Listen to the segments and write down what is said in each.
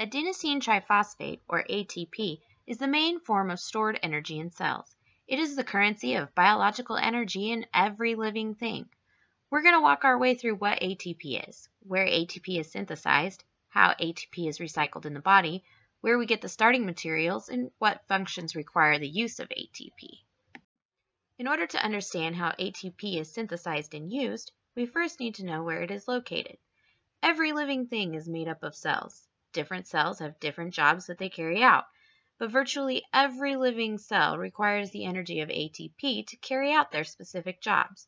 Adenosine triphosphate, or ATP, is the main form of stored energy in cells. It is the currency of biological energy in every living thing. We're going to walk our way through what ATP is, where ATP is synthesized, how ATP is recycled in the body, where we get the starting materials, and what functions require the use of ATP. In order to understand how ATP is synthesized and used, we first need to know where it is located. Every living thing is made up of cells. Different cells have different jobs that they carry out, but virtually every living cell requires the energy of ATP to carry out their specific jobs.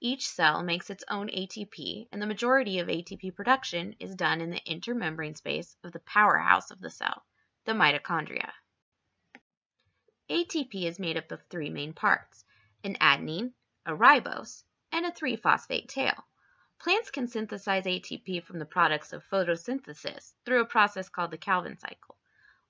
Each cell makes its own ATP, and the majority of ATP production is done in the intermembrane space of the powerhouse of the cell, the mitochondria. ATP is made up of three main parts, an adenine, a ribose, and a 3-phosphate tail. Plants can synthesize ATP from the products of photosynthesis through a process called the Calvin cycle,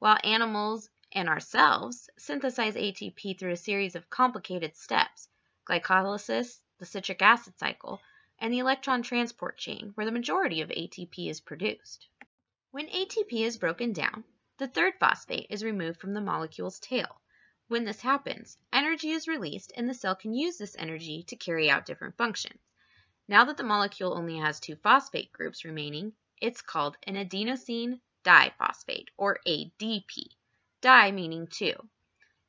while animals and ourselves synthesize ATP through a series of complicated steps, glycolysis, the citric acid cycle, and the electron transport chain, where the majority of ATP is produced. When ATP is broken down, the third phosphate is removed from the molecule's tail. When this happens, energy is released and the cell can use this energy to carry out different functions. Now that the molecule only has two phosphate groups remaining, it's called an adenosine diphosphate, or ADP, di meaning two.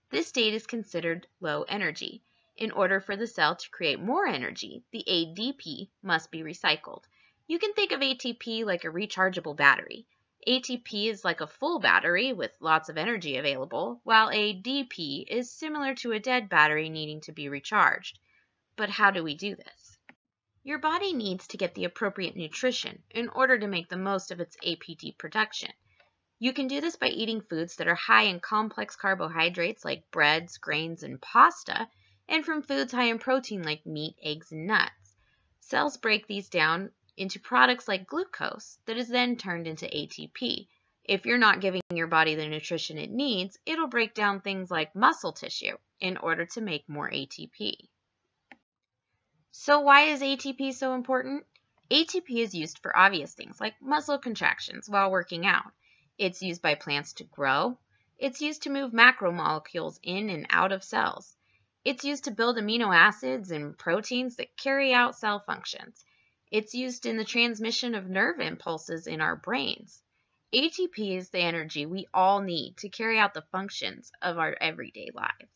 This state is considered low energy. In order for the cell to create more energy, the ADP must be recycled. You can think of ATP like a rechargeable battery. ATP is like a full battery with lots of energy available, while ADP is similar to a dead battery needing to be recharged. But how do we do this? Your body needs to get the appropriate nutrition in order to make the most of its APD production. You can do this by eating foods that are high in complex carbohydrates like breads, grains, and pasta, and from foods high in protein like meat, eggs, and nuts. Cells break these down into products like glucose that is then turned into ATP. If you're not giving your body the nutrition it needs, it'll break down things like muscle tissue in order to make more ATP. So why is ATP so important? ATP is used for obvious things like muscle contractions while working out. It's used by plants to grow. It's used to move macromolecules in and out of cells. It's used to build amino acids and proteins that carry out cell functions. It's used in the transmission of nerve impulses in our brains. ATP is the energy we all need to carry out the functions of our everyday lives.